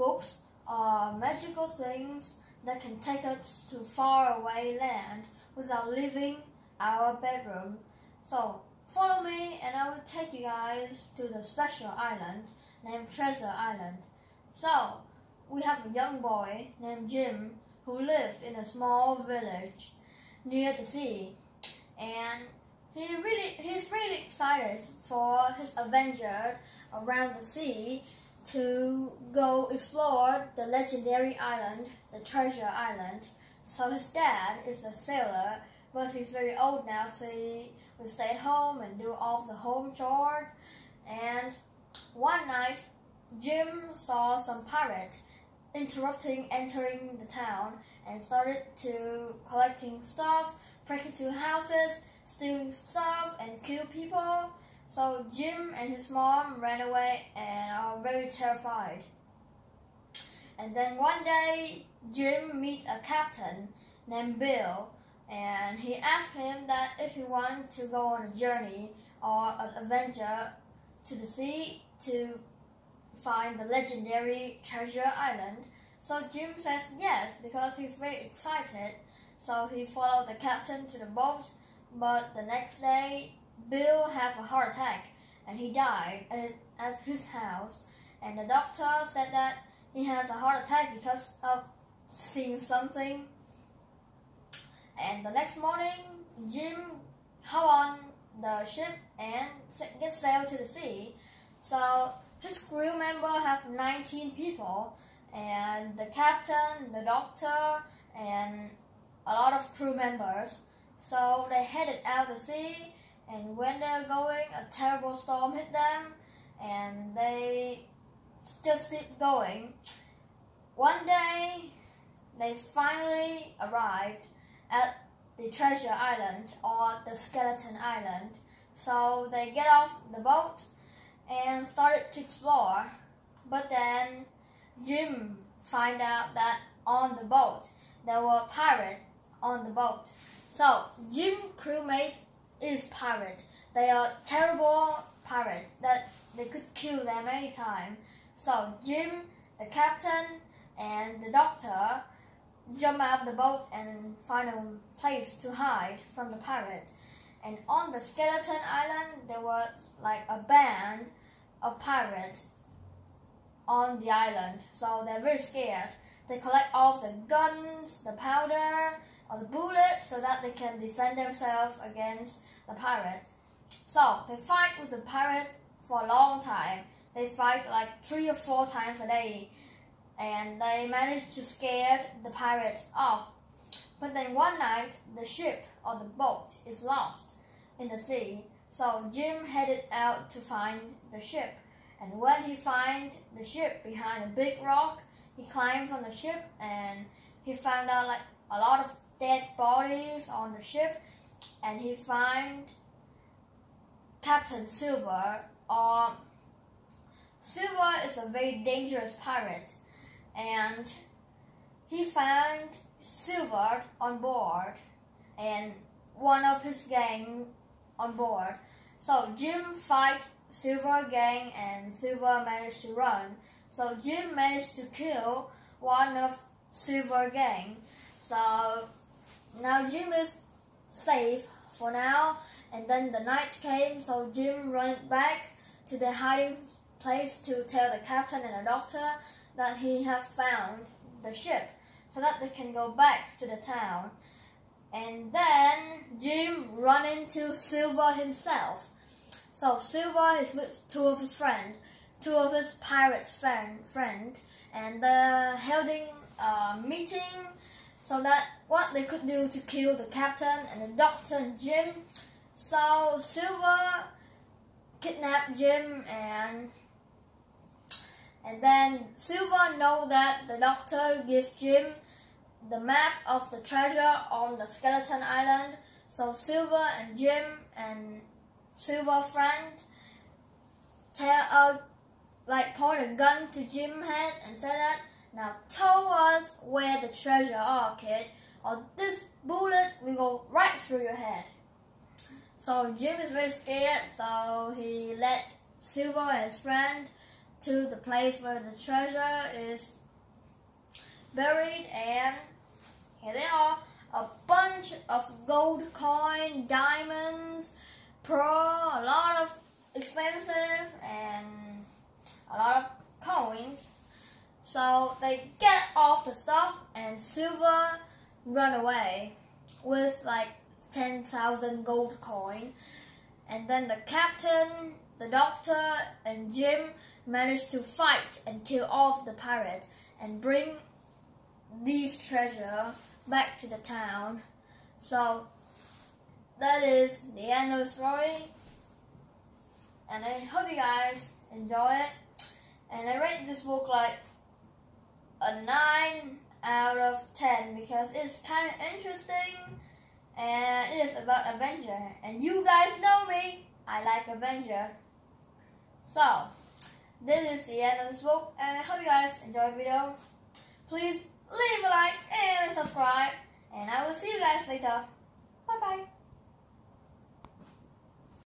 books are magical things that can take us to faraway land without leaving our bedroom. So follow me and I will take you guys to the special island named Treasure Island. So we have a young boy named Jim who lived in a small village near the sea and he really he's really excited for his adventure around the sea to go explore the legendary island, the Treasure Island. So his dad is a sailor, but he's very old now, so he will stay at home and do all the home chores. And one night, Jim saw some pirates interrupting entering the town and started to collecting stuff, breaking into houses, stealing stuff, and kill people. So Jim and his mom ran away and very terrified. And then one day, Jim meet a captain named Bill, and he asked him that if he wanted to go on a journey or an adventure to the sea to find the legendary treasure island. So Jim says yes because he's very excited. So he followed the captain to the boat, but the next day Bill had a heart attack and he died at, at his house. And the doctor said that he has a heart attack because of seeing something. And the next morning, Jim hop on the ship and get sailed to the sea. So his crew member have 19 people, and the captain, the doctor, and a lot of crew members. So they headed out to sea and when they're going, a terrible storm hit them, and they just keep going. One day, they finally arrived at the treasure island or the skeleton island. So they get off the boat and started to explore. But then Jim find out that on the boat there were pirates on the boat. So Jim crewmate is pirate. They are terrible pirates that they could kill them anytime. So Jim, the captain, and the doctor jump out of the boat and find a place to hide from the pirates. And on the skeleton island, there was like a band of pirates on the island. So they're very scared. They collect all the guns, the powder, or the bullets so that they can defend themselves against the pirates. So they fight with the pirates for a long time. They fight like three or four times a day and they manage to scare the pirates off. But then one night the ship or the boat is lost in the sea. So Jim headed out to find the ship. And when he finds the ship behind a big rock, he climbs on the ship and he found out like a lot of dead bodies on the ship and he find Captain Silver or is a very dangerous pirate and he found Silver on board and one of his gang on board. So Jim fight Silver gang and Silver managed to run. So Jim managed to kill one of Silver gang. So now Jim is safe for now. And then the night came, so Jim ran back to the hiding place to tell the captain and the doctor that he had found the ship so that they can go back to the town. And then Jim run into Silver himself. So Silver is with two of his friends, two of his pirate friend, friend and they're holding a meeting so that what they could do to kill the captain and the doctor and Jim. So Silver kidnapped Jim and and then Silver know that the doctor gave Jim the map of the treasure on the skeleton island. So Silver and Jim and Silver friend tell uh, like point a gun to Jim head and said that now tell us where the treasure are, kid, or this bullet will go right through your head. So Jim is very scared, so he let Silver and his friend to the place where the treasure is buried and here they are a bunch of gold coin diamonds pearl a lot of expensive and a lot of coins. So they get off the stuff and silver run away with like 10,000 gold coin. And then the captain the doctor and jim managed to fight and kill off the pirate and bring these treasure back to the town. So that is the end of the story. And I hope you guys enjoy it. And I rate this book like a 9 out of 10 because it's kind of interesting and it is about Avenger. And you guys know me, I like Avenger. So, this is the end of this book, and I hope you guys enjoyed the video. Please leave a like and subscribe, and I will see you guys later. Bye-bye.